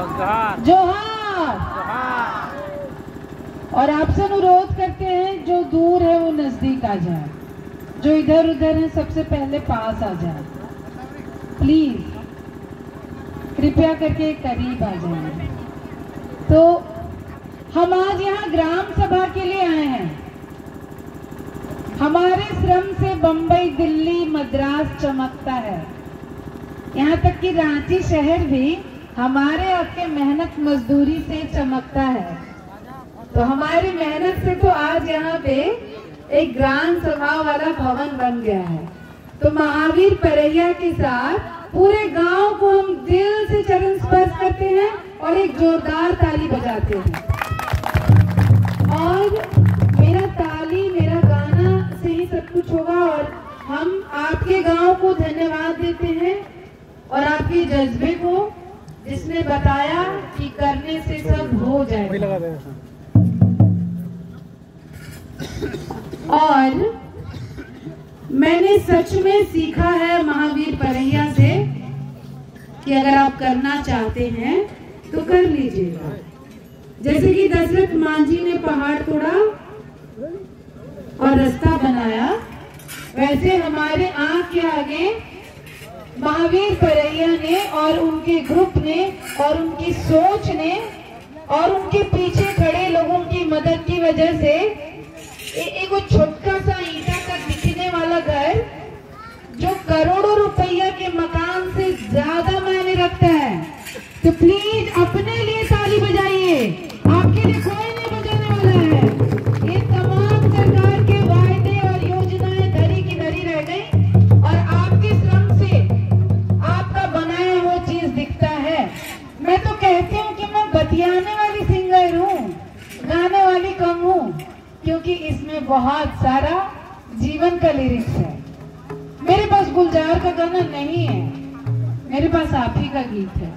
जोहार। और आपसे अनुरोध करते हैं जो दूर है वो नज़दीक आ जाए। जो इधर उधर है सबसे पहले पास आ जाए। प्लीज़ कृपया करके करीब आ जाए तो हम आज यहाँ ग्राम सभा के लिए आए हैं। हमारे श्रम से बम्बई दिल्ली मद्रास चमकता है। यहाँ तक कि रांची शहर भी हमारे आपके मेहनत मजदूरी से चमकता है। तो हमारी मेहनत से तो आज यहाँ पे एक ग्राम सभा वाला भवन बन गया है। तो महावीर परैया के साथ पूरे गाँव को हम दिल से चरण स्पर्श करते हैं और एक जोरदार ताली बजाते हैं। और मेरा ताली, मेरा गाना से ही सब कुछ होगा और हम आपके गाँव को धन्यवाद देते हैं और आपके जज्बे को जिसने बताया कि करने से सब हो जाएगा। और मैंने सच में सीखा है महावीर परैया से कि अगर आप करना चाहते हैं तो कर लीजिएगा। जैसे कि दशरथ मांझी ने पहाड़ तोड़ा और रास्ता बनाया वैसे हमारे आँख के आगे महावीर परैया ने और उनके ग्रुप ने और उनकी सोच ने और उनके पीछे खड़े लोगों की मदद की वजह से एक छोटका सा ईटा का दिखने वाला घर जो करोड़ों रुपया के मकान से ज़्यादा मायने रखता है। तो प्लीज़ अपने लिए ताली बजाइए। बहुत सारा जीवन का लिरिक्स है। मेरे पास गुलजार का गाना नहीं है। मेरे पास आप ही का गीत है।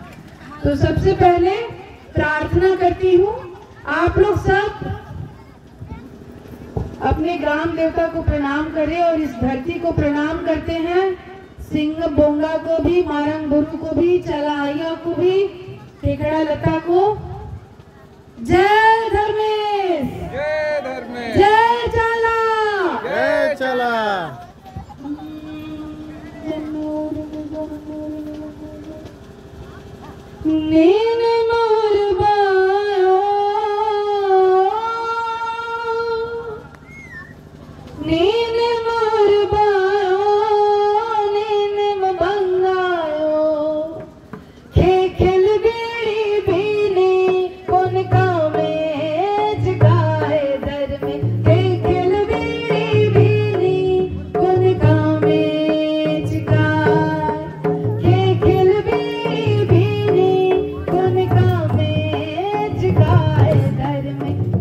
तो सबसे पहले प्रार्थना करती हूँ, आप लोग सब अपने ग्राम देवता को प्रणाम करें और इस धरती को प्रणाम करते हैं। सिंह बोंगा को भी मारंग गुरु को भी, चलाइया को भी, टेकड़ा लता को। जय धर्मेश! जय चला जय चाला नीन आए घर में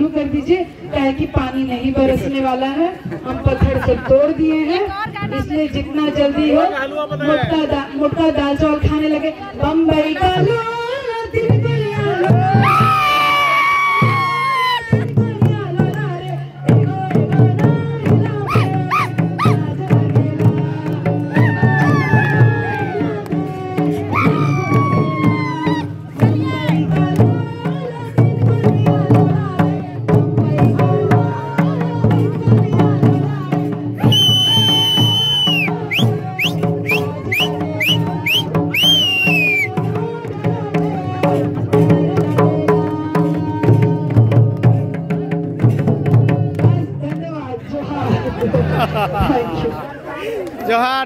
शुरू कर दीजिए। ताकि कि पानी नहीं बरसने वाला है। हम पत्थर सब तोड़ दिए हैं। इसलिए जितना जल्दी हो मोटा दा, मोटा दाल चावल खाने लगे। बम्बई का लो दिल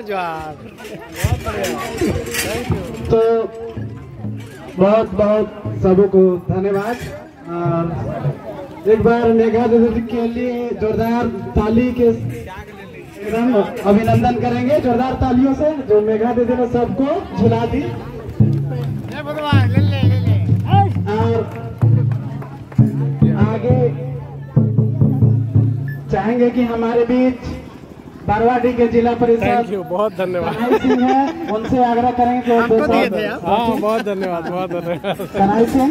जोहार तो बहुत बहुत सबको धन्यवाद। एक बार मेघा दीदी के लिए जोरदार ताली के एकदम अभिनंदन करेंगे। जोरदार तालियों से जो मेघा दीदी ने सबको झुला दी। और आगे चाहेंगे कि हमारे बीच बारवाडी के जिला परिषद थैंक यू बहुत धन्यवाद। सिंह है उनसे आग्रह करेंगे तो हाँ बहुत धन्यवाद बहुत धन्यवाद। कनाई सिंह?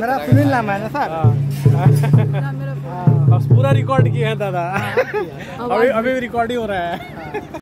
मेरा सुनील नाम है ना सर? बस पूरा रिकॉर्ड किया है दादा। अभी अभी रिकॉर्ड ही हो रहा है।